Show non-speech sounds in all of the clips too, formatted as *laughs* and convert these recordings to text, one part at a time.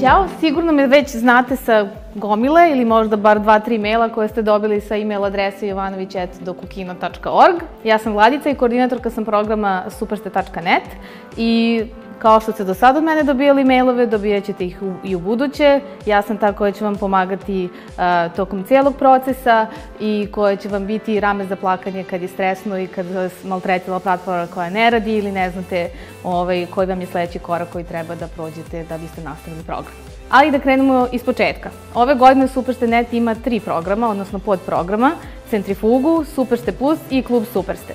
Ćao, sigurno me već znate sa gomile ili možda bar dva, tri maila koje ste dobili sa e-mail adrese jovanović.dokukino.org. Ja sam Vladica i koordinatorka sam programa superste.net i Kao što ste do sada od mene dobijali mailove, dobijat ćete ih i u buduće. Ja sam ta koja će vam pomagati uh, tokom cijelog procesa i koja će vam biti rame za plakanje kad je stresno i kad vas maltretila platforma koja ne radi ili ne znate ovaj, koji vam je sledeći korak koji treba da prođete da biste nastavili program. Ali da krenemo iz početka. Ove godine Superste.net ima tri programa, odnosno podprograma, Centrifugu, Superste Plus i Klub Superste.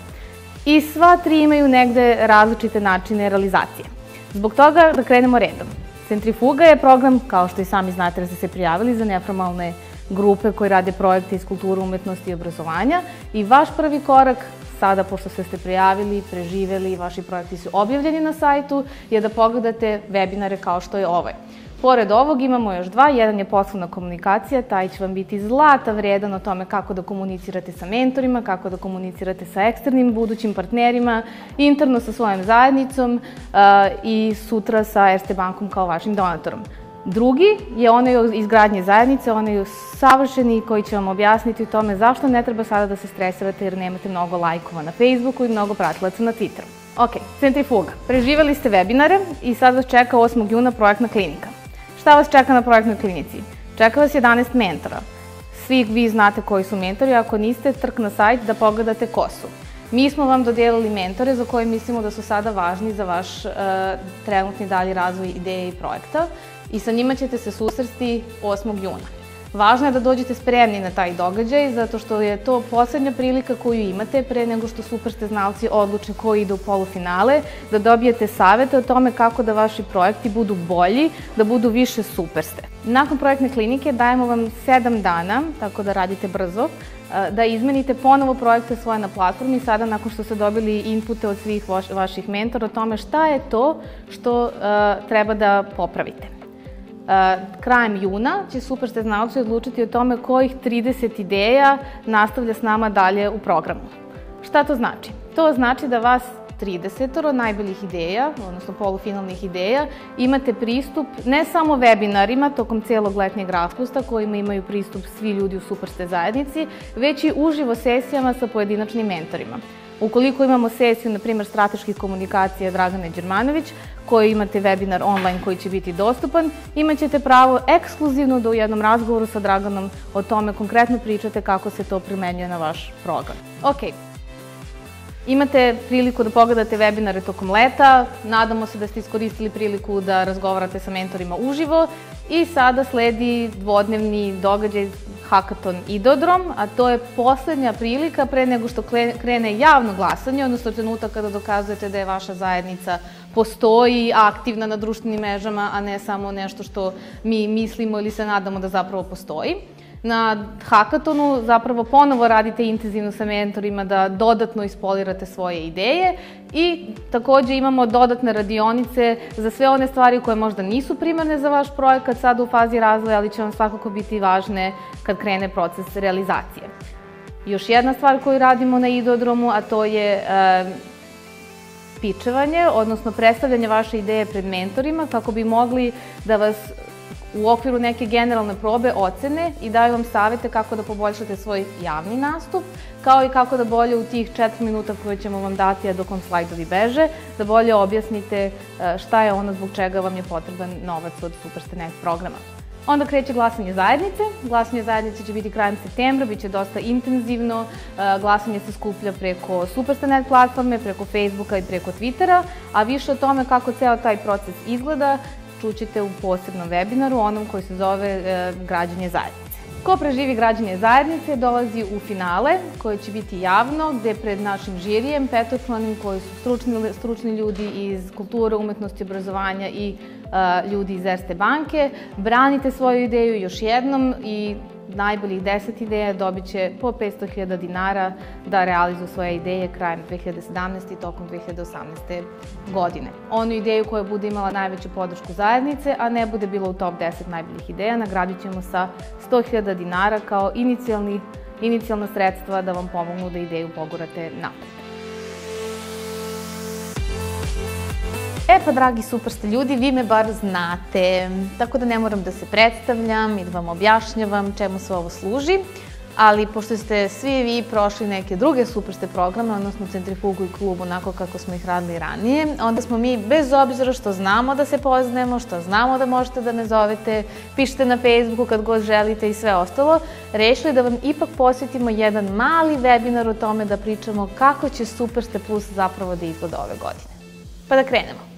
I sva tri imaju negde različite načine realizacije. Zbog toga da krenemo redom. Centrifuga je program, kao što i sami znate da ste se prijavili, za neformalne grupe koje rade projekte iz kulture, umetnosti i obrazovanja i vaš prvi korak sada, pošto ste se prijavili, preživeli vaši projekti su objavljeni na sajtu, je da pogledate webinare kao što je ovaj. Pored ovog imamo još dva, jedan je poslovna komunikacija, taj će vam biti zlata vredan o tome kako da komunicirate sa mentorima, kako da komunicirate sa eksternim budućim partnerima, interno sa svojom zajednicom uh, i sutra sa Erste bankom kao vašim donatorom. Drugi je onaj izgradnje zajednice, onaj savršeni koji će vam objasniti o tome zašto ne treba sada da se stresirate jer nemate mnogo lajkova na Facebooku i mnogo pratilaca na Twitteru. Ok, centrifuga. Preživeli ste webinare i sad vas čeka 8. juna projektna klinika. Šta vas čeka na projektnoj klinici? Čeka vas 11 mentora. Svi vi znate koji su mentori, ako niste, trk na sajt da pogledate ko su. Mi smo vam dodijelili mentore za koje mislimo da su sada važni za vaš uh, trenutni dalji razvoj ideje i projekta i sa njima ćete se susresti 8. juna. Važno je da dođete spremni na taj događaj, zato što je to poslednja prilika koju imate pre nego što superste znalci odluče ko ide u polufinale, da dobijete savete o tome kako da vaši projekti budu bolji, da budu više superste. Nakon projektne klinike dajemo vam 7 dana, tako da radite brzo, da izmenite ponovo projekte svoje na platformi sada nakon što ste dobili inpute od svih vaših mentora o tome šta je to što uh, treba da popravite. Uh, krajem juna će Superste znalci odlučiti o tome kojih 30 ideja nastavlja s nama dalje u programu. Šta to znači? To znači da vas 30 najboljih ideja, odnosno polufinalnih ideja, imate pristup ne samo webinarima tokom celog letnjeg raspusta kojima imaju pristup svi ljudi u Superste zajednici, već i uživo sesijama sa pojedinačnim mentorima. Ukoliko imamo sesiju, na primjer, strateških komunikacija Dragane Đermanović, koji imate webinar online koji će biti dostupan, imaćete pravo ekskluzivno da u jednom razgovoru sa Draganom o tome konkretno pričate kako se to primenjuje na vaš program. Ok, Imate priliku da pogledate webinare tokom leta, nadamo se da ste iskoristili priliku da razgovarate sa mentorima uživo. I sada sledi dvodnevni događaj Hackathon Idodrom, a to je poslednja prilika pre nego što krene javno glasanje, odnosno trenutak kada dokazujete da je vaša zajednica postoji, aktivna na društvenim mrežama, a ne samo nešto što mi mislimo ili se nadamo da zapravo postoji. Na hakatonu zapravo ponovo radite intenzivno sa mentorima da dodatno ispolirate svoje ideje i takođe imamo dodatne radionice za sve one stvari koje možda nisu primarne za vaš projekat sada u fazi razvoja, ali će vam svakako biti važne kad krene proces realizacije. Još jedna stvar koju radimo na idodromu, a to je e, pičevanje, odnosno predstavljanje vaše ideje pred mentorima kako bi mogli da vas u okviru neke generalne probe ocene i daju vam savete kako da poboljšate svoj javni nastup, kao i kako da bolje u tih 4 minuta koje ćemo vam dati, a dok vam slajdovi beže, da bolje objasnite e, šta je ono zbog čega vam je potreban novac od Superste Next programa. Onda kreće glasanje zajednice. Glasanje zajednice će biti krajem septembra, bit će dosta intenzivno. E, glasanje se skuplja preko Superstanet platforme, preko Facebooka i preko Twittera, a više o tome kako ceo taj proces izgleda čućete u posebnom webinaru, onom koji se zove e, Građanje zajednice. Ko preživi građanje zajednice dolazi u finale koje će biti javno, gde pred našim žirijem, petočlanim koji su stručni, stručni ljudi iz kulture, umetnosti, obrazovanja i uh, ljudi iz Erste banke, branite svoju ideju još jednom i najboljih 10 ideja dobit će po 500.000 dinara da realizuju svoje ideje krajem 2017. i tokom 2018. godine. Onu ideju koja bude imala najveću podršku zajednice, a ne bude bila u top 10 najboljih ideja, nagradit ćemo sa 100.000 dinara kao inicijalni, inicijalna sredstva da vam pomognu da ideju pogurate napred. E pa, dragi super ste ljudi, vi me bar znate, tako da ne moram da se predstavljam i da vam objašnjavam čemu se ovo služi ali pošto ste svi vi prošli neke druge superste programe, odnosno Centrifugu i klub, onako kako smo ih radili ranije, onda smo mi, bez obzira što znamo da se poznajemo, što znamo da možete da me zovete, pišete na Facebooku kad god želite i sve ostalo, rešili da vam ipak posvetimo jedan mali webinar o tome da pričamo kako će Superste Plus zapravo da izgleda ove godine. Pa da krenemo.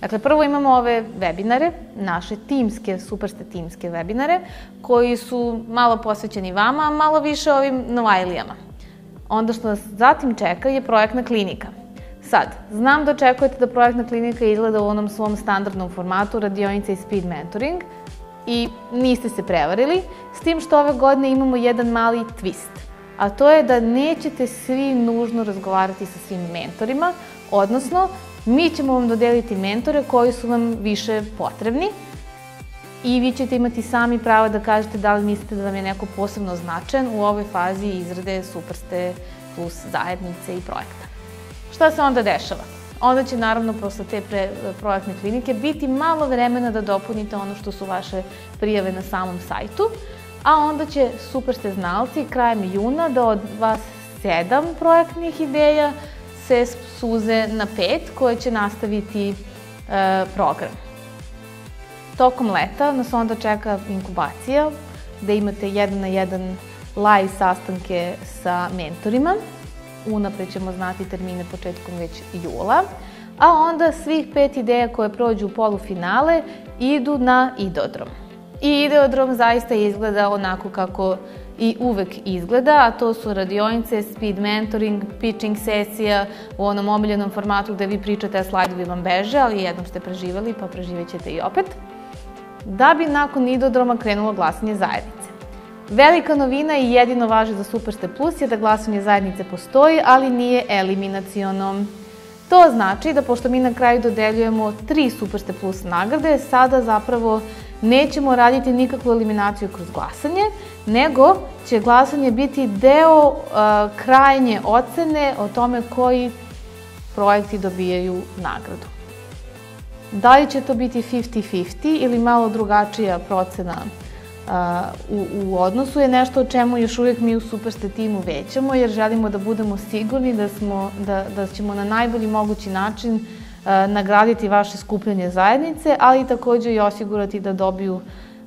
Dakle, prvo imamo ove webinare, naše timske, superste timske webinare, koji su malo posvećeni vama, a malo više ovim Novajlijama. Onda što nas zatim čeka je projektna klinika. Sad, znam da očekujete da projektna klinika izgleda u onom svom standardnom formatu radionica i speed mentoring i niste se prevarili, s tim što ove godine imamo jedan mali twist, a to je da nećete svi nužno razgovarati sa svim mentorima, odnosno Mi ćemo vam dodeliti mentore koji su vam više potrebni i vi ćete imati sami pravo da kažete da li mislite da vam je neko posebno značajan u ovoj fazi izrade Superste plus zajednice i projekta. Šta se onda dešava? Onda će naravno posle te projektne klinike biti malo vremena da dopunite ono što su vaše prijave na samom sajtu, a onda će Superste znalci krajem juna da od vas sedam projektnih ideja se suze na pet koje će nastaviti e, program. Tokom leta nas onda čeka inkubacija, gde imate jedan na jedan live sastanke sa mentorima. Unapred ćemo znati termine početkom već jula. A onda svih pet ideja koje prođu u polufinale idu na idodrom. I ideodrom zaista izgleda onako kako i uvek izgleda, a to su radionice, speed mentoring, pitching sesija u onom omiljenom formatu gde vi pričate, a slajdovi vam beže, ali jednom ste preživali, pa preživećete i opet. Da bi nakon idodroma krenulo glasanje zajednice. Velika novina i jedino važe za Superste Plus je da glasanje zajednice postoji, ali nije eliminaciono. To znači da pošto mi na kraju dodeljujemo tri Superste Plus nagrade, sada zapravo nećemo raditi nikakvu eliminaciju kroz glasanje, nego će glasanje biti deo uh, krajnje ocene o tome koji projekti dobijaju nagradu. Da li će to biti 50-50 ili malo drugačija procena uh, u, u odnosu je nešto o čemu još uvijek mi u Superste timu većamo, jer želimo da budemo sigurni da, smo, da, da ćemo na najbolji mogući način nagraditi vaše skupljanje zajednice, ali takođe i osigurati da dobiju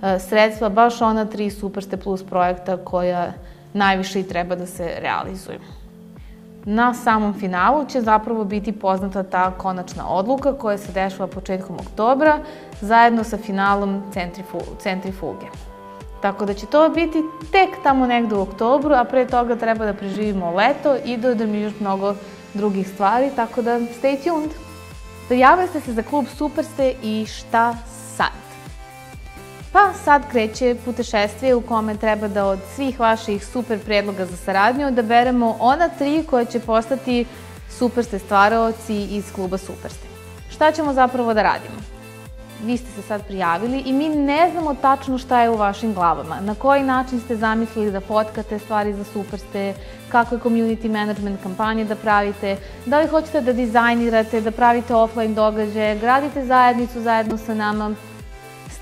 E, sredstva baš ona tri Superste Plus projekta koja najviše i treba da se realizuju. Na samom finalu će zapravo biti poznata ta konačna odluka koja se dešava početkom oktobra zajedno sa finalom centrifuge. Tako da će to biti tek tamo negde u oktobru, a pre toga treba da preživimo leto i dodam još mnogo drugih stvari, tako da stay tuned. Dojavili se za klub Superste i šta sad? Pa sad kreće putešestvije u kome treba da od svih vaših super predloga za saradnju odaberemo ona tri koje će postati superste stvaraoci iz kluba Superste. Šta ćemo zapravo da radimo? Vi ste se sad prijavili i mi ne znamo tačno šta je u vašim glavama, na koji način ste zamislili da potkate stvari za Superste, kakve community management kampanje da pravite, da li hoćete da dizajnirate, da pravite offline događaje, gradite zajednicu zajedno sa nama,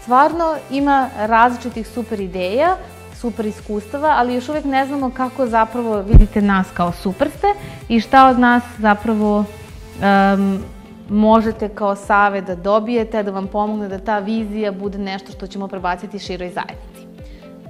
stvarno ima različitih super ideja, super iskustava, ali još uvek ne znamo kako zapravo vidite nas kao superste i šta od nas zapravo um, možete kao save da dobijete, da vam pomogne da ta vizija bude nešto što ćemo prebaciti široj zajednici.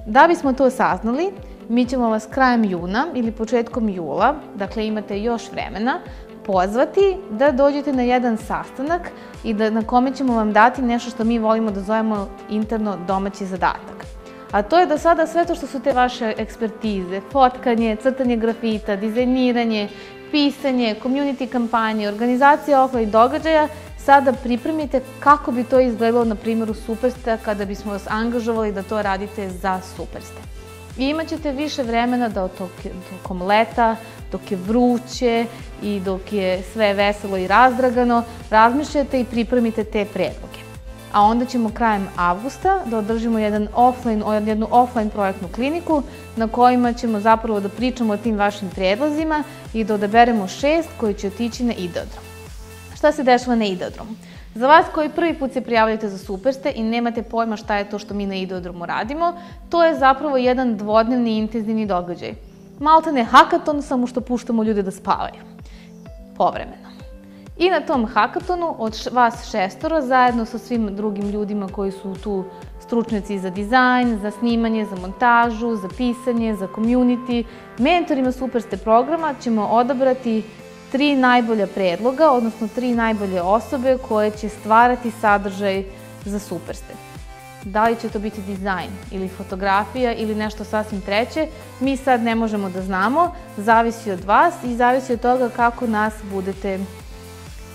Da bismo to saznali, mi ćemo vas krajem juna ili početkom jula, dakle imate još vremena, pozvati da dođete na jedan sastanak i da, na kome ćemo vam dati nešto što mi volimo da zovemo interno domaći zadatak. A to je da sada sve to što su te vaše ekspertize, fotkanje, crtanje grafita, dizajniranje, pisanje, community kampanje, organizacija offline događaja, sada pripremite kako bi to izgledalo na primjeru Supersta kada bismo vas angažovali da to radite za Superste. I imaćete više vremena da tokom leta dok je vruće i dok je sve veselo i razdragano, razmišljate i pripremite te predloge. A onda ćemo krajem avgusta da održimo jedan offline, jednu offline projektnu kliniku na kojima ćemo zapravo da pričamo o tim vašim predlozima i da odaberemo šest koji će otići na idodrom. Šta se dešava na ideodromu? Za vas koji prvi put se prijavljate za Superste i nemate pojma šta je to što mi na ideodromu radimo, to je zapravo jedan dvodnevni intenzivni događaj. Malta ne hakaton, samo što puštamo ljude da spavaju. Povremeno. I na tom hakatonu od vas šestoro, zajedno sa svim drugim ljudima koji su tu stručnjaci za dizajn, za snimanje, za montažu, za pisanje, za community, mentorima Superste programa ćemo odabrati tri najbolja predloga, odnosno tri najbolje osobe koje će stvarati sadržaj za Superste. Da li će to biti dizajn ili fotografija ili nešto sasvim treće, mi sad ne možemo da znamo, zavisi od vas i zavisi od toga kako nas budete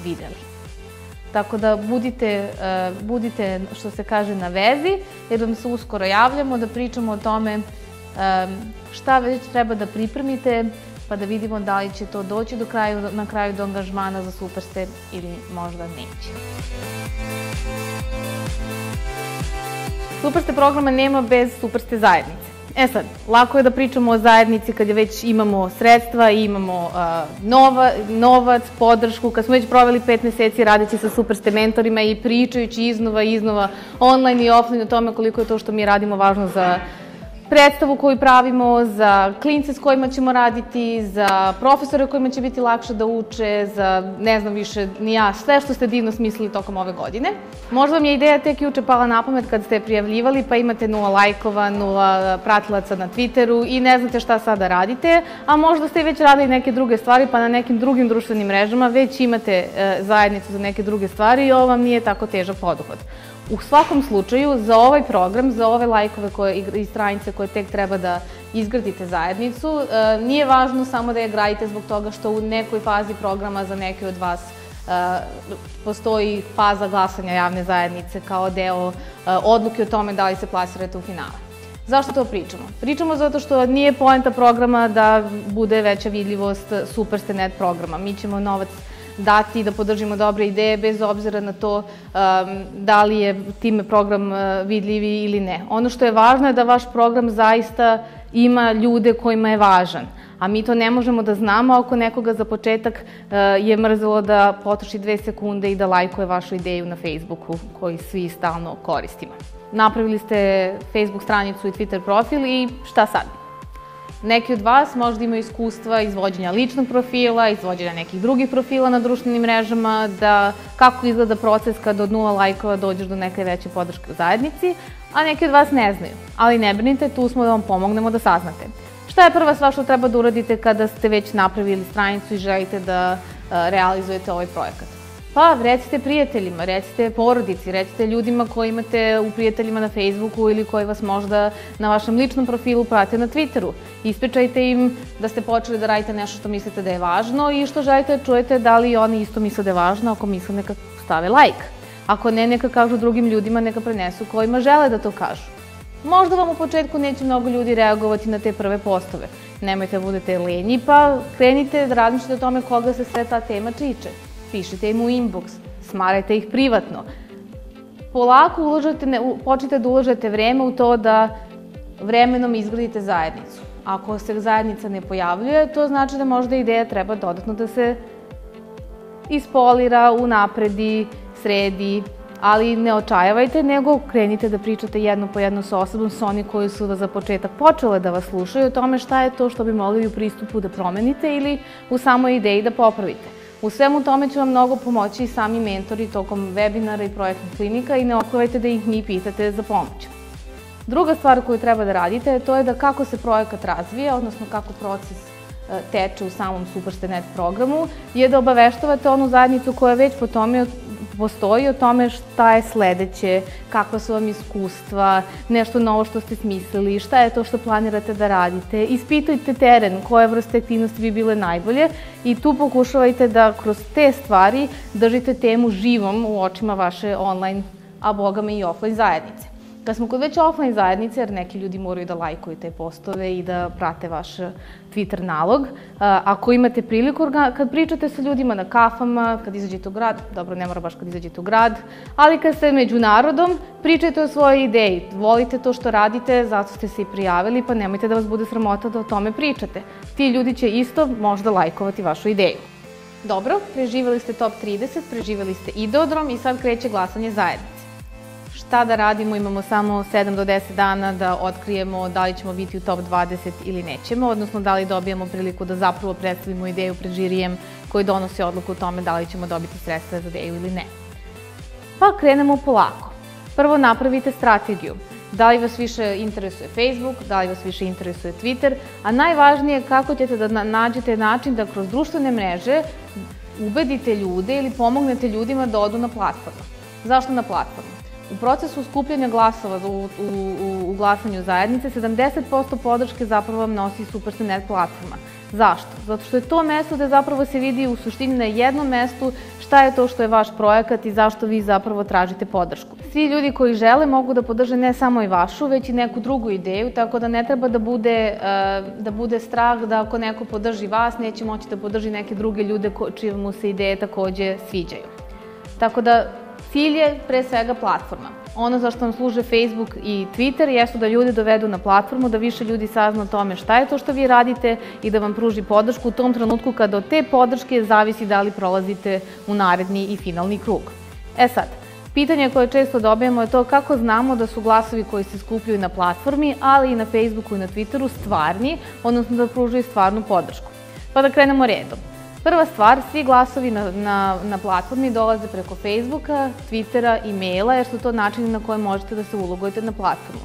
videli. Tako da budite, uh, budite, što se kaže, na vezi, jer vam se uskoro javljamo da pričamo o tome um, šta već treba da pripremite, pa da vidimo da li će to doći do kraju, na kraju do angažmana za Superste ili možda neće. Superste programa nema bez Superste zajednice. E sad, lako je da pričamo o zajednici kad je već imamo sredstva, imamo nova, novac, podršku, kad smo već proveli pet meseci radeći sa superste mentorima i pričajući iznova i iznova online i offline o tome koliko je to što mi radimo važno za predstavu koju pravimo, za klince s kojima ćemo raditi, za profesore kojima će biti lakše da uče, za ne znam više ni ja, sve što ste divno smislili tokom ove godine. Možda vam je ideja tek juče pala na pamet kad ste prijavljivali pa imate nula lajkova, nula pratilaca na Twitteru i ne znate šta sada radite, a možda ste već radili neke druge stvari pa na nekim drugim društvenim mrežama već imate e, zajednicu za neke druge stvari i ovo vam nije tako težak poduhod. U svakom slučaju, za ovaj program, za ove lajkove koje, i stranice koje tek treba da izgradite zajednicu, e, nije važno samo da je gradite zbog toga što u nekoj fazi programa za neke od vas e, postoji faza glasanja javne zajednice kao deo e, odluke o tome da li se plasirate u finale. Zašto to pričamo? Pričamo zato što nije poenta programa da bude veća vidljivost Superste.net programa. Mi ćemo novac dati da podržimo dobre ideje bez obzira na to um, da li je time program uh, vidljivi ili ne. Ono što je važno je da vaš program zaista ima ljude kojima je važan. A mi to ne možemo da znamo ako nekoga za početak uh, je mrzelo da potroši dve sekunde i da lajkuje vašu ideju na Facebooku koji svi stalno koristimo. Napravili ste Facebook stranicu i Twitter profil i šta sad? Neki od vas možda imaju iskustva izvođenja ličnog profila, izvođenja nekih drugih profila na društvenim mrežama, da kako izgleda proces kad od nula lajkova dođeš do neke veće podrške u zajednici, a neki od vas ne znaju. Ali ne brinite, tu smo da vam pomognemo da saznate. Šta je prva stvar što treba da uradite kada ste već napravili stranicu i želite da realizujete ovaj projekat? Pa recite prijateljima, recite porodici, recite ljudima koji imate u prijateljima na Facebooku ili koji vas možda na vašem ličnom profilu prate na Twitteru. Ispričajte im da ste počeli da radite nešto što mislite da je važno i što želite da čujete da li oni isto misle da je važno, ako misle neka stave like. Ako ne, neka kažu drugim ljudima, neka prenesu kojima žele da to kažu. Možda vam u početku neće mnogo ljudi reagovati na te prve postove. Nemojte da budete lenji, pa krenite da razmišljate o tome koga se sve ta tema tiče pišite im u inbox, smarajte ih privatno. Polako uložete, ne, da uložete vreme u to da vremenom izgradite zajednicu. Ako se zajednica ne pojavljuje, to znači da možda ideja treba dodatno da se ispolira, unapredi, sredi, ali ne očajavajte, nego krenite da pričate jedno po jedno sa osobom, sa oni koji su za početak počele da vas slušaju o tome šta je to što bi mogli u pristupu da promenite ili u samoj ideji da popravite. U svemu tome će vam mnogo pomoći i sami mentori tokom webinara i projektnih klinika i ne oklevajte da ih ni pitate za pomoć. Druga stvar koju treba da radite to je da kako se projekat razvija, odnosno kako proces e, teče u samom Superste.net programu, je da obaveštavate onu zajednicu koja već po tome postoji o tome šta je sledeće, kakva su vam iskustva, nešto novo što ste smislili, šta je to što planirate da radite. Ispitajte teren, koje vrste aktivnosti bi bile najbolje i tu pokušavajte da kroz te stvari držite temu živom u očima vaše online, a bogame i offline zajednice. Kad smo kod već offline zajednice, jer neki ljudi moraju da lajkuju te postove i da prate vaš Twitter nalog, ako imate priliku, kad pričate sa ljudima na kafama, kad izađete u grad, dobro, ne mora baš kad izađete u grad, ali kad ste među narodom, pričajte o svojoj ideji. Volite to što radite, zato ste se i prijavili, pa nemojte da vas bude sramota da o tome pričate. Ti ljudi će isto možda lajkovati vašu ideju. Dobro, preživeli ste top 30, preživeli ste ideodrom i sad kreće glasanje zajednice. Šta da radimo, imamo samo 7 do 10 dana da otkrijemo da li ćemo biti u top 20 ili nećemo, odnosno da li dobijamo priliku da zapravo predstavimo ideju pred žirijem koji donosi odluku o tome da li ćemo dobiti sredstva za ideju ili ne. Pa krenemo polako. Prvo napravite strategiju. Da li vas više interesuje Facebook, da li vas više interesuje Twitter, a najvažnije kako ćete da nađete način da kroz društvene mreže ubedite ljude ili pomognete ljudima da odu na platformu. Zašto na platformu? U procesu skupljanja glasova u, u, u, glasanju zajednice 70% podrške zapravo vam nosi Supersnet platforma. Zašto? Zato što je to mesto gde zapravo se vidi u suštini na jednom mestu šta je to što je vaš projekat i zašto vi zapravo tražite podršku. Svi ljudi koji žele mogu da podrže ne samo i vašu, već i neku drugu ideju, tako da ne treba da bude, eh, da bude strah da ako neko podrži vas, neće moći da podrži neke druge ljude čije mu se ideje takođe sviđaju. Tako da cilj je pre svega platforma. Ono za što vam služe Facebook i Twitter jesu da ljude dovedu na platformu, da više ljudi sazna o tome šta je to što vi radite i da vam pruži podršku u tom trenutku kada od te podrške zavisi da li prolazite u naredni i finalni krug. E sad, pitanje koje često dobijemo je to kako znamo da su glasovi koji se skupljaju na platformi, ali i na Facebooku i na Twitteru stvarni, odnosno da pružaju stvarnu podršku. Pa da krenemo redom. Prva stvar, svi glasovi na, na, na platformi dolaze preko Facebooka, Twittera i maila, jer su to načini na koje možete da se ulogujete na platformu.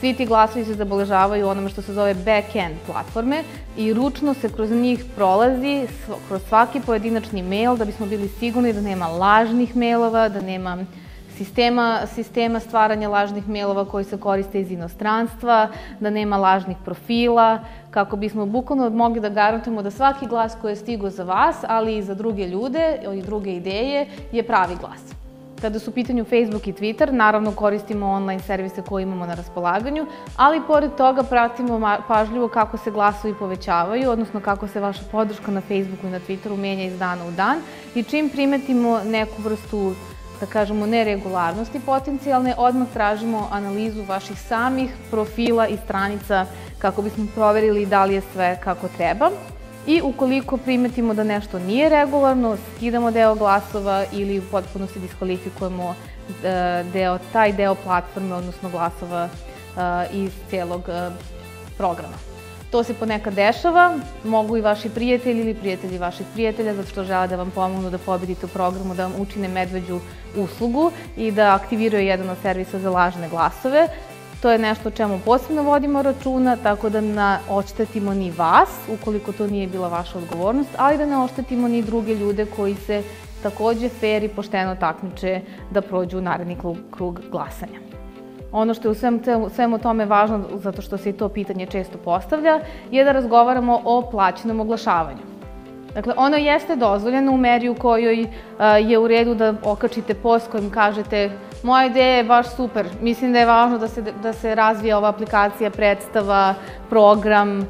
Svi ti glasovi se zabeležavaju onome što se zove back-end platforme i ručno se kroz njih prolazi kroz svaki pojedinačni mail da bismo bili sigurni da nema lažnih mailova, da nema sistema, sistema stvaranja lažnih mailova koji se koriste iz inostranstva, da nema lažnih profila, kako bismo bukvalno mogli da garantujemo da svaki glas koji je stigo za vas, ali i za druge ljude i druge ideje, je pravi glas. Kada su u pitanju Facebook i Twitter, naravno koristimo online servise koje imamo na raspolaganju, ali pored toga pratimo pažljivo kako se glasovi povećavaju, odnosno kako se vaša podrška na Facebooku i na Twitteru menja iz dana u dan i čim primetimo neku vrstu da kažemo, neregularnosti potencijalne, odmah tražimo analizu vaših samih profila i stranica kako bismo proverili da li je sve kako treba. I ukoliko primetimo da nešto nije regularno, skidamo deo glasova ili u potpunosti diskvalifikujemo e, deo, taj deo platforme, odnosno glasova e, iz celog e, programa. To se ponekad dešava, mogu i vaši prijatelji ili prijatelji vaših prijatelja, zato što žele da vam pomognu da pobedite u programu, da vam učine medveđu uslugu i da aktiviraju jedan od servisa za lažne glasove. To je nešto o čemu posebno vodimo računa, tako da ne oštetimo ni vas, ukoliko to nije bila vaša odgovornost, ali da ne oštetimo ni druge ljude koji se takođe fair i pošteno takmiče da prođu u naredni krug glasanja. Ono što je u svem, svemu tome važno, zato što se i to pitanje često postavlja, je da razgovaramo o plaćenom oglašavanju. Dakle, ono jeste dozvoljeno u meri u kojoj uh, je u redu da okačite post kojim kažete moja ideja je baš super, mislim da je važno da se, da se razvije ova aplikacija, predstava, program,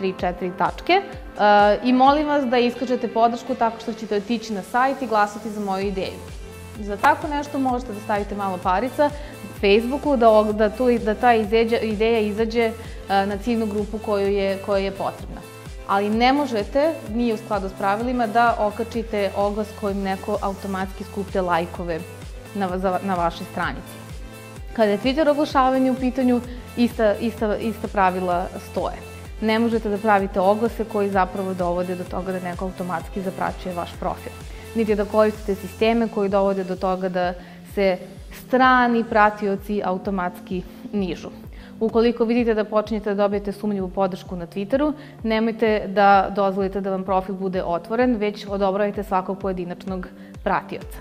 3-4 tačke. Uh, I molim vas da iskažete podršku tako što ćete otići na sajt i glasati za moju ideju. Za tako nešto možete da stavite malo parica, Facebooku, da, da, da ta ideja izađe e, na ciljnu grupu koju je, koja je potrebna. Ali ne možete, nije u skladu s pravilima, da okačite oglas kojim neko automatski skuplja lajkove na, na vašoj stranici. Kada je Twitter oglašavanje u pitanju, ista, ista, ista pravila stoje. Ne možete da pravite oglase koji zapravo dovode do toga da neko automatski zapraćuje vaš profil. Niti da koristite sisteme koji dovode do toga da se strani pratioci automatski nižu. Ukoliko vidite da počinjete da dobijete sumnjivu podršku na Twitteru, nemojte da dozvolite da vam profil bude otvoren, već odobravajte svakog pojedinačnog pratioca.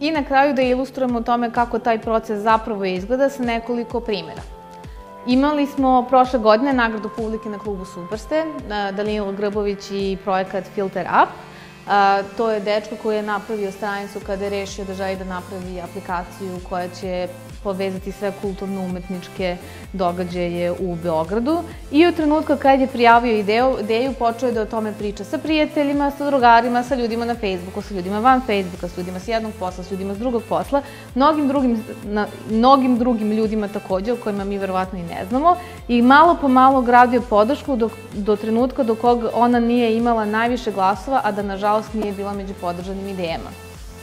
I na kraju da ilustrujemo tome kako taj proces zapravo izgleda sa nekoliko primjera. Imali smo prošle godine nagradu publike na klubu Superste, Danilo Grbović i projekat Filter Up, A, to je dečko koji je napravio stranicu kada je rešio da želi da napravi aplikaciju koja će povezati sve kulturno-umetničke događaje u Beogradu. I od trenutka kad je prijavio ideju, ideju počeo je da o tome priča sa prijateljima, sa drugarima, sa ljudima na Facebooku, sa ljudima van Facebooka, sa ljudima s jednog posla, sa ljudima s drugog posla, mnogim drugim, na, mnogim drugim ljudima takođe, o kojima mi verovatno i ne znamo. i malo po malo gradio podršku do, do trenutka do kog ona nije imala najviše glasova, a da nažalost nije bila među podržanim idejama.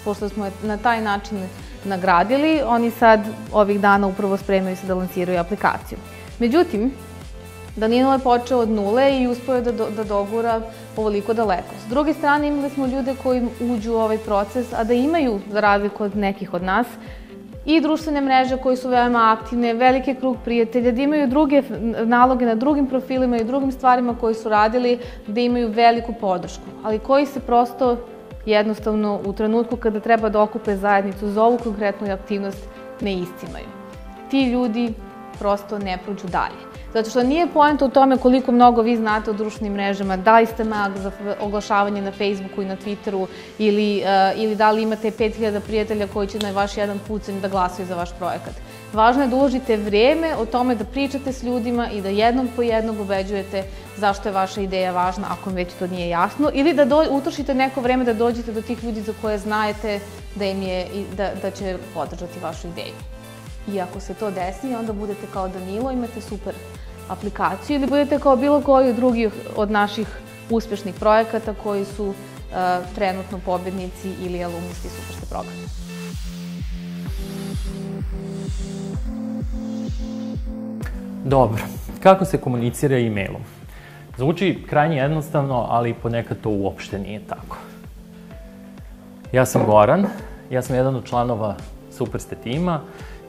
Pošto smo na taj način nagradili, oni sad ovih dana upravo spremaju se da lansiraju aplikaciju. Međutim, Danilo je počeo od nule i uspio je da, do, da dogura ovoliko daleko. S druge strane, imali smo ljude koji uđu u ovaj proces, a da imaju, za razliku od nekih od nas, i društvene mreže koji su veoma aktivne, veliki krug prijatelja, da imaju druge naloge na drugim profilima i drugim stvarima koji su radili, da imaju veliku podršku, ali koji se prosto jednostavno u trenutku kada treba da okupe zajednicu za ovu konkretnu aktivnost ne iscimaju. Ti ljudi prosto ne prođu dalje. Zato što nije poenta u tome koliko mnogo vi znate o društvenim mrežama, da li ste mag za oglašavanje na Facebooku i na Twitteru ili, uh, ili da li imate 5000 prijatelja koji će na vaš jedan pucanj da glasaju za vaš projekat. Važno je da uložite vreme o tome da pričate s ljudima i da jednom po jednog ubeđujete zašto je vaša ideja važna, ako već to nije jasno, ili da utrošite neko vreme da dođete do tih ljudi za koje znajete da, im je, da, da će podržati vašu ideju. I ako se to desi, onda budete kao Danilo, imate super aplikaciju ili budete kao bilo koji drugi od naših uspešnih projekata koji su uh, trenutno pobednici ili alumnisti Superste programa. Dobro. Kako se komunicira e-mailom? Zvuči krajnje jednostavno, ali ponekad to uopšte nije tako. Ja sam Goran, ja sam jedan od članova Superste tima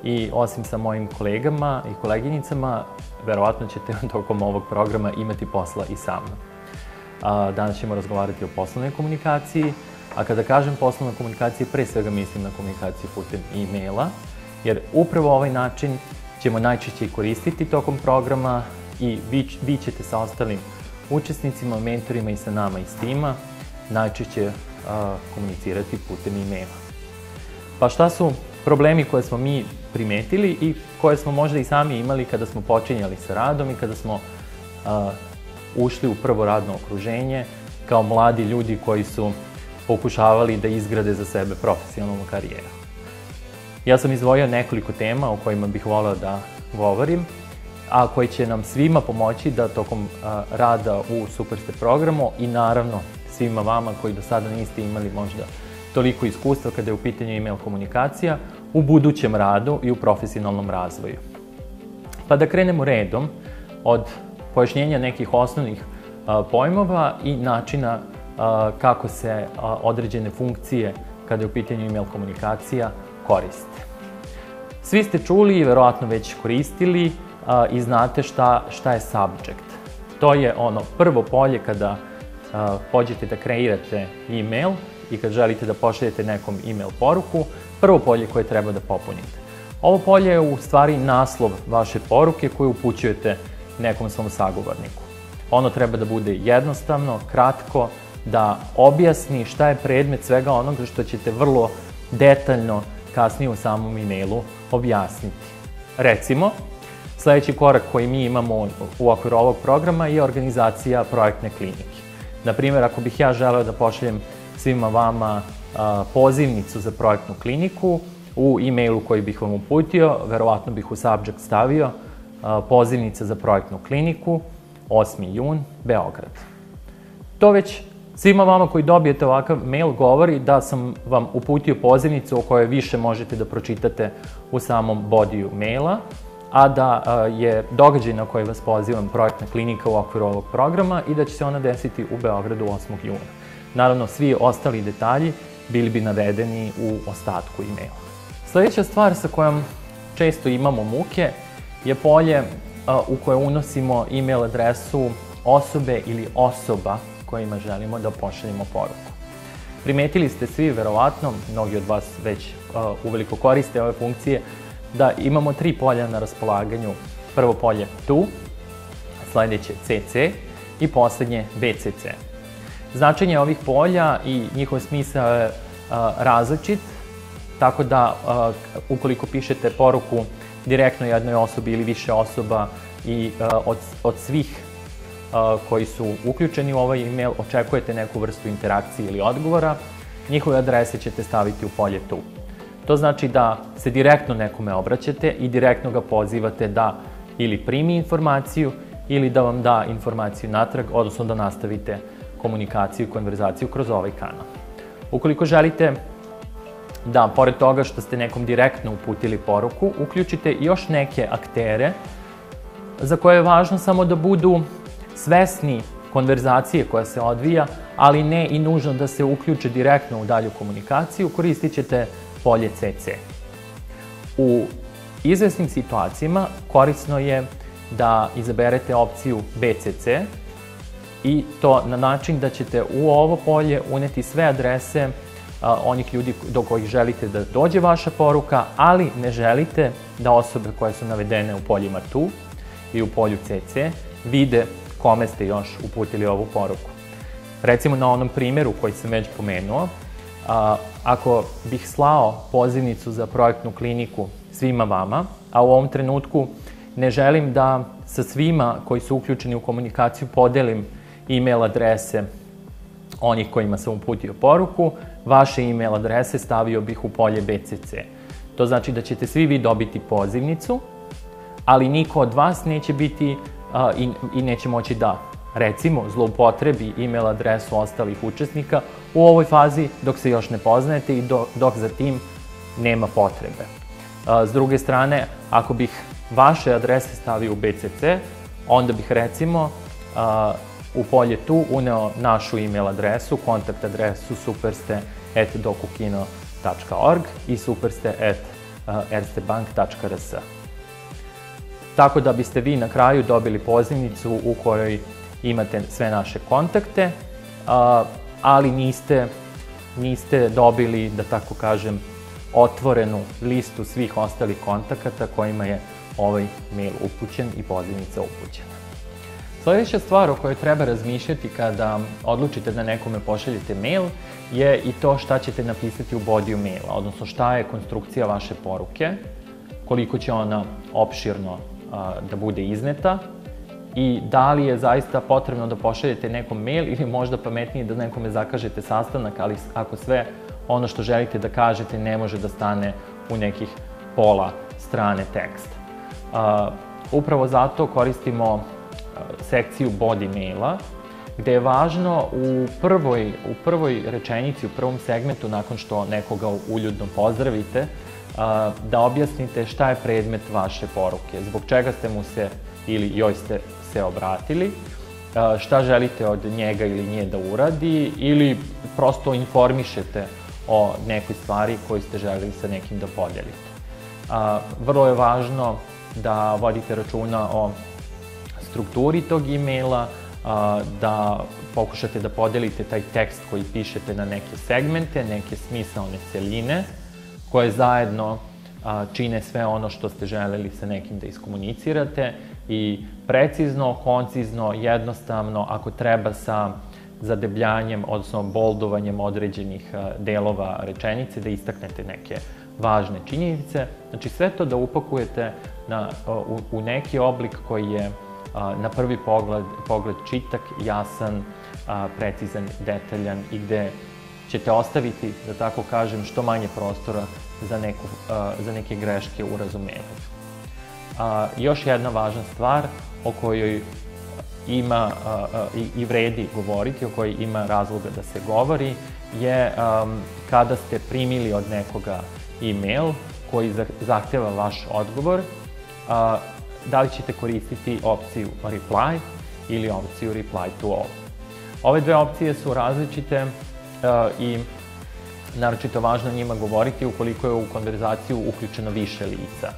i osim sa mojim kolegama i koleginicama, verovatno ćete *laughs* tokom ovog programa imati posla i sa mnom. A, danas ćemo razgovarati o poslovnoj komunikaciji, a kada kažem poslovna komunikacija, pre svega mislim na komunikaciju putem e-maila, jer upravo ovaj način ćemo najčešće koristiti tokom programa i vi, vi ćete sa ostalim učesnicima, mentorima i sa nama iz tima najčešće a, komunicirati putem e-maila. Pa šta su problemi koje smo mi primetili i koje smo možda i sami imali kada smo počinjali sa radom i kada smo uh, ušli u prvo radno okruženje kao mladi ljudi koji su pokušavali da izgrade za sebe profesionalnu karijeru. Ja sam izvojio nekoliko tema o kojima bih voleo da govorim, a koji će nam svima pomoći da tokom rada u Superste programu i naravno svima vama koji do sada niste imali možda toliko iskustva kada je u pitanju email komunikacija, u budućem radu i u profesionalnom razvoju. Pa da krenemo redom od pojašnjenja nekih osnovnih pojmova i načina kako se određene funkcije kada je u pitanju email komunikacija koriste. Svi ste čuli i verovatno već koristili a, i znate šta, šta je subject. To je ono prvo polje kada a, pođete da kreirate email i kad želite da pošaljete nekom email poruku, prvo polje koje treba da popunite. Ovo polje je u stvari naslov vaše poruke koju upućujete nekom svom sagovorniku. Ono treba da bude jednostavno, kratko, da objasni šta je predmet svega onoga što ćete vrlo detaljno kasnije u samom e-mailu objasniti. Recimo, sledeći korak koji mi imamo u okviru ovog programa je organizacija projektne klinike. Naprimer, ako bih ja želeo da pošaljem svima vama pozivnicu za projektnu kliniku u e-mailu koji bih vam uputio, verovatno bih u subject stavio pozivnica za projektnu kliniku, 8. jun, Beograd. To već svima vama koji dobijete ovakav mail govori da sam vam uputio pozivnicu o kojoj više možete da pročitate u samom bodiju maila, a da je događaj na koji vas pozivam projektna klinika u okviru ovog programa i da će se ona desiti u Beogradu 8. juna. Naravno, svi ostali detalji bili bi navedeni u ostatku e-maila. Sledeća stvar sa kojom često imamo muke je polje u koje unosimo e-mail adresu osobe ili osoba kojima želimo da pošaljemo poruku. Primetili ste svi, verovatno, mnogi od vas već uveliko koriste ove funkcije, da imamo tri polja na raspolaganju. Prvo polje tu, sledeće CC i poslednje BCC. Značenje ovih polja i njihov smisao je različit, tako da ukoliko pišete poruku direktno jednoj osobi ili više osoba i od, od svih koji su uključeni u ovaj email očekujete neku vrstu interakcije ili odgovora, njihove adrese ćete staviti u polje tu. To znači da se direktno nekome obraćate i direktno ga pozivate da ili primi informaciju ili da vam da informaciju natrag, odnosno da nastavite komunikaciju i konverzaciju kroz ovaj kanal. Ukoliko želite da, pored toga što ste nekom direktno uputili poruku, uključite još neke aktere za koje je važno samo da budu svesni konverzacije koja se odvija, ali ne i nužno da se uključe direktno u dalju komunikaciju, koristit ćete polje CC. U izvesnim situacijama korisno je da izaberete opciju BCC i to na način da ćete u ovo polje uneti sve adrese onih ljudi do kojih želite da dođe vaša poruka, ali ne želite da osobe koje su navedene u poljima tu i u polju CC vide kome ste još uputili ovu poruku. Recimo na onom primjeru koji sam već pomenuo, a, ako bih slao pozivnicu za projektnu kliniku svima vama, a u ovom trenutku ne želim da sa svima koji su uključeni u komunikaciju podelim e-mail adrese onih kojima sam uputio poruku, vaše e-mail adrese stavio bih u polje BCC. To znači da ćete svi vi dobiti pozivnicu, ali niko od vas neće biti a, i, i neće moći da recimo zloupotrebi e-mail adresu ostalih učesnika u ovoj fazi dok se još ne poznajete i do, dok za tim nema potrebe. A, s druge strane, ako bih vaše adrese stavio u BCC, onda bih recimo a, u polje tu uneo našu e-mail adresu, kontakt adresu superste.dokukino.org i superste.erstebank.rs. Tako da biste vi na kraju dobili pozivnicu u kojoj imate sve naše kontakte, ali niste, niste dobili, da tako kažem, otvorenu listu svih ostalih kontakata kojima je ovaj mail upućen i pozivnica upućena. Sledeća stvar o kojoj treba razmišljati kada odlučite da nekome pošaljete mail je i to šta ćete napisati u bodiju maila, odnosno šta je konstrukcija vaše poruke, koliko će ona opširno da bude izneta i da li je zaista potrebno da pošaljete nekom mail ili možda pametnije da nekome zakažete sastanak, ali ako sve ono što želite da kažete ne može da stane u nekih pola strane teksta. Upravo zato koristimo sekciju body maila, gde je važno u prvoj, u prvoj rečenici, u prvom segmentu, nakon što nekoga uljudno pozdravite, da objasnite šta je predmet vaše poruke, zbog čega ste mu se ili joj ste se obratili, šta želite od njega ili nje da uradi ili prosto informišete o nekoj stvari koju ste želeli sa nekim da podelite. Vrlo je važno da vodite računa o strukturi tog e-maila, da pokušate da podelite taj tekst koji pišete na neke segmente, neke smisalne celine, koje zajedno čine sve ono što ste želeli sa nekim da iskomunicirate i precizno, koncizno, jednostavno, ako treba sa zadebljanjem, odnosno boldovanjem određenih delova rečenice, da istaknete neke važne činjenice. Znači sve to da upakujete na, u, u neki oblik koji je na prvi pogled, pogled čitak, jasan, precizan, detaljan i gde ćete ostaviti, da tako kažem, što manje prostora za, neku, za neke greške u razumevanju. još jedna važna stvar o kojoj ima i, i vredi govoriti, o kojoj ima razloga da se govori, je kada ste primili od nekoga e-mail koji zahteva vaš odgovor, da li ćete koristiti opciju reply ili opciju reply to all. Ove dve opcije su različite i naročito važno njima govoriti ukoliko je u konverzaciju uključeno više lica.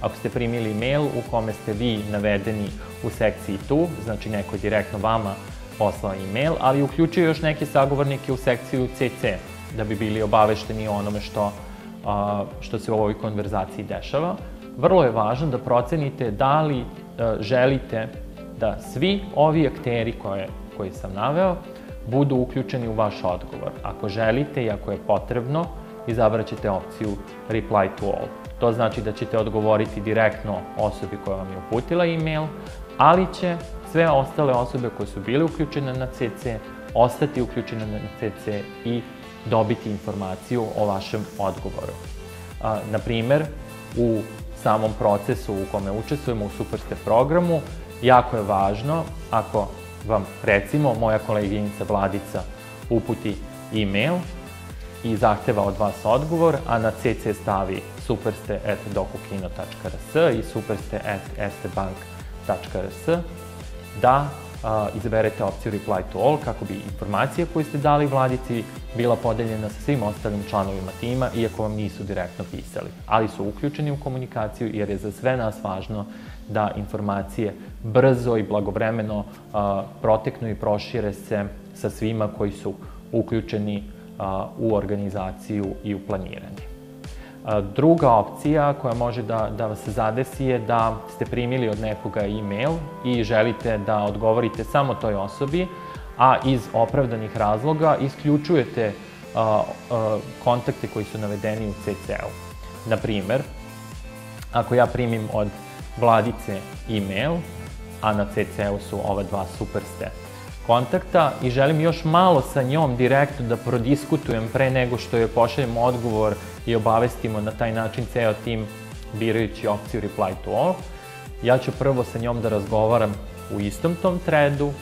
Ako ste primili mail u kome ste vi navedeni u sekciji tu, znači neko je direktno vama poslao e-mail, ali uključuje još neke sagovornike u sekciju CC, da bi bili obavešteni o onome što, što se u ovoj konverzaciji dešava vrlo je važno da procenite da li želite da svi ovi akteri koje, koji sam naveo budu uključeni u vaš odgovor. Ako želite i ako je potrebno, izabrat ćete opciju Reply to All. To znači da ćete odgovoriti direktno osobi koja vam je uputila e-mail, ali će sve ostale osobe koje su bile uključene na CC ostati uključene na CC i dobiti informaciju o vašem odgovoru. Na primer, u samom procesu u kome učestvujemo u Superste programu, jako je važno ako vam recimo moja koleginica Vladica uputi e-mail i zahteva od vas odgovor, a na cc stavi superste.dokukino.rs i superste.estebank.rs da a, izaberete opciju Reply to All kako bi informacija koju ste dali vladici bila podeljena sa svim ostalim članovima tima, iako vam nisu direktno pisali. Ali su uključeni u komunikaciju jer je za sve nas važno da informacije brzo i blagovremeno a, proteknu i prošire se sa svima koji su uključeni a, u organizaciju i u planiranje. Druga opcija koja može da, da vas zadesi je da ste primili od nekoga e-mail i želite da odgovorite samo toj osobi, a iz opravdanih razloga isključujete kontakte koji su navedeni u CC-u. Naprimer, ako ja primim od Vladice e-mail, a na CC-u su ova dva superste kontakta i želim još malo sa njom direktno da prodiskutujem pre nego što joj pošaljem odgovor i obavestimo na taj način ceo tim birajući opciju Reply to All. Ja ću prvo sa njom da razgovaram u istom tom threadu,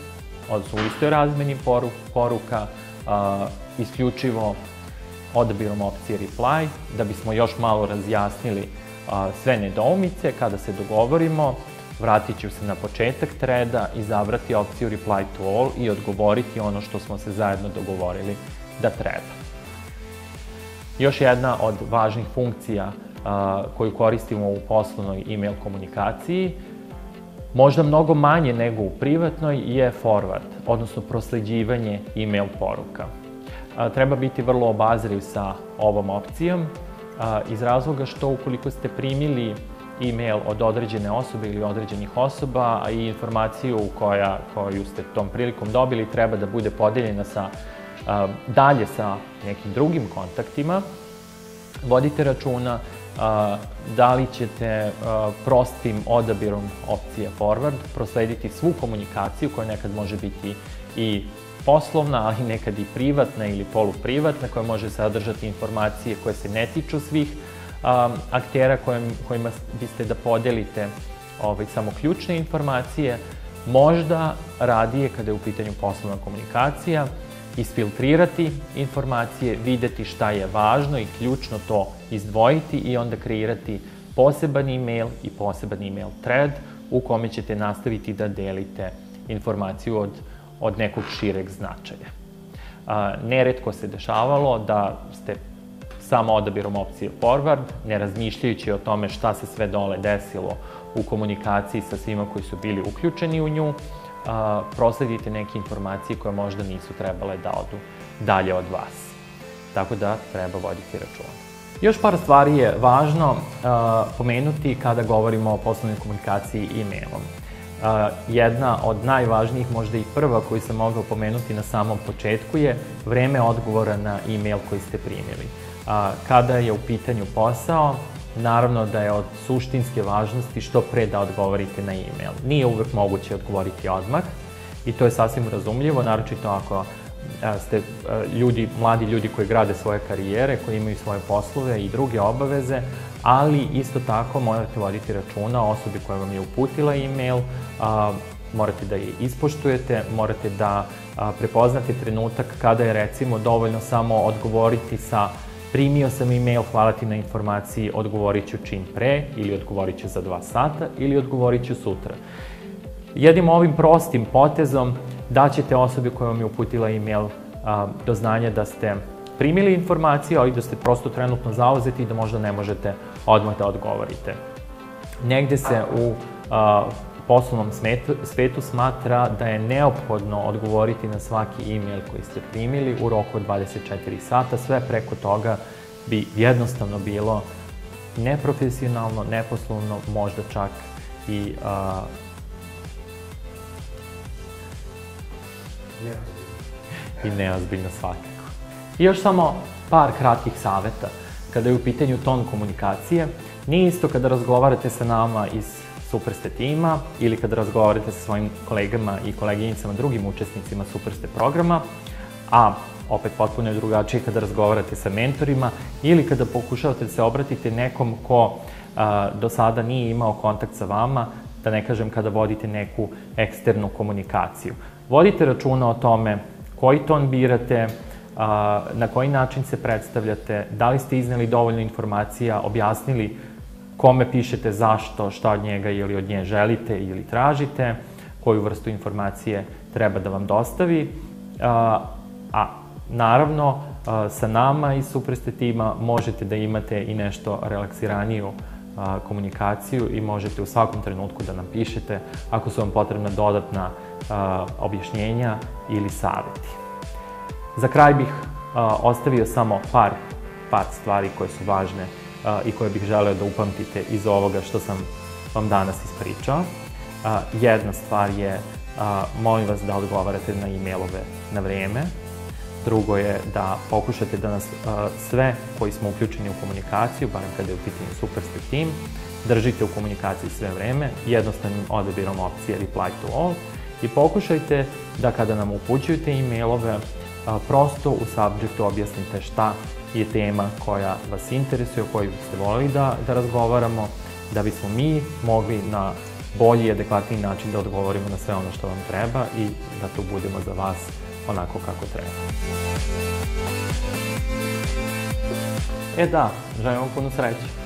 odnosno u istoj razmeni poru, poruka, isključivo odabirom opcije Reply, da bismo još malo razjasnili sve nedoumice, kada se dogovorimo, vratit ću se na početak treda, izabrati opciju Reply to All i odgovoriti ono što smo se zajedno dogovorili da treba. Još jedna od važnih funkcija koju koristimo u poslovnoj e-mail komunikaciji, možda mnogo manje nego u privatnoj, je forward, odnosno prosleđivanje e-mail poruka. Treba biti vrlo obazriv sa ovom opcijom, iz razloga što ukoliko ste primili e-mail od određene osobe ili određenih osoba, i informaciju koja, koju ste tom prilikom dobili treba da bude podeljena sa dalje sa nekim drugim kontaktima, vodite računa da li ćete prostim odabirom opcije forward proslediti svu komunikaciju koja nekad može biti i poslovna, ali nekad i privatna ili poluprivatna, koja može sadržati informacije koje se ne tiču svih aktera kojim, kojima biste da podelite ovaj, samo ključne informacije, možda radije kada je u pitanju poslovna komunikacija, isfiltrirati informacije, videti šta je važno i ključno to izdvojiti i onda kreirati poseban e-mail i poseban e-mail thread u kome ćete nastaviti da delite informaciju od, od nekog šireg značaja. A, neretko se dešavalo da ste samo odabirom opcije forward, ne razmišljajući o tome šta se sve dole desilo u komunikaciji sa svima koji su bili uključeni u nju, prosledite neke informacije koje možda nisu trebale da odu dalje od vas. Tako da treba voditi računa. Još par stvari je važno pomenuti kada govorimo o poslovnoj komunikaciji e-mailom. Jedna od najvažnijih, možda i prva koju sam mogao pomenuti na samom početku je vreme odgovora na e-mail koji ste primili. Kada je u pitanju posao, Naravno da je od suštinske važnosti što pre da odgovorite na e-mail. Nije uvek moguće odgovoriti odmah i to je sasvim razumljivo, naročito ako ste ljudi, mladi ljudi koji grade svoje karijere, koji imaju svoje poslove i druge obaveze, ali isto tako morate voditi računa o osobi koja vam je uputila e-mail, a, morate da je ispoštujete, morate da prepoznate trenutak kada je recimo dovoljno samo odgovoriti sa primio sam e-mail, hvala ti na informaciji, odgovorit ću čim pre, ili odgovorit ću za dva sata, ili odgovorit ću sutra. Jednim ovim prostim potezom daćete osobi koja vam je uputila e-mail do znanja da ste primili informaciju, ali da ste prosto trenutno zauzeti i da možda ne možete odmah da odgovorite. Negde se u a, poslovnom smetu, svetu smatra da je neophodno odgovoriti na svaki e-mail koji ste primili u roku od 24 sata. Sve preko toga bi jednostavno bilo neprofesionalno, neposlovno, možda čak i a, i neozbiljno svakako. I još samo par kratkih saveta kada je u pitanju ton komunikacije. Nije isto kada razgovarate sa nama iz Superste tima ili kada razgovarate sa svojim kolegama i koleginicama, drugim učesnicima Superste programa, a opet potpuno je drugačije kada razgovarate sa mentorima ili kada pokušavate da se obratite nekom ko a, do sada nije imao kontakt sa vama, da ne kažem kada vodite neku eksternu komunikaciju. Vodite računa o tome koji ton birate, a, na koji način se predstavljate, da li ste izneli dovoljno informacija, objasnili kome pišete zašto, šta od njega ili od nje želite ili tražite, koju vrstu informacije treba da vam dostavi. A, a naravno, a, sa nama iz Supreste tima možete da imate i nešto relaksiraniju a, komunikaciju i možete u svakom trenutku da nam pišete ako su vam potrebna dodatna a, objašnjenja ili saveti. Za kraj bih a, ostavio samo par, par stvari koje su važne a, i koje bih želeo da upamtite iz ovoga što sam vam danas ispričao. A, jedna stvar je, a, molim vas da odgovarate na e-mailove na vreme. Drugo je da pokušate da nas sve koji smo uključeni u komunikaciju, barem kada je u pitanju Superste tim, držite u komunikaciji sve vreme, jednostavnim odabirom opcije Reply to All i pokušajte da kada nam upućujete e-mailove, prosto u subjectu objasnite šta je tema koja vas interesuje, o kojoj biste volili da, da razgovaramo, da bismo mi mogli na bolji i adekvatniji način da odgovorimo na sve ono što vam treba i da tu budemo za vas onako kako treba. E da, želim vam puno sreće.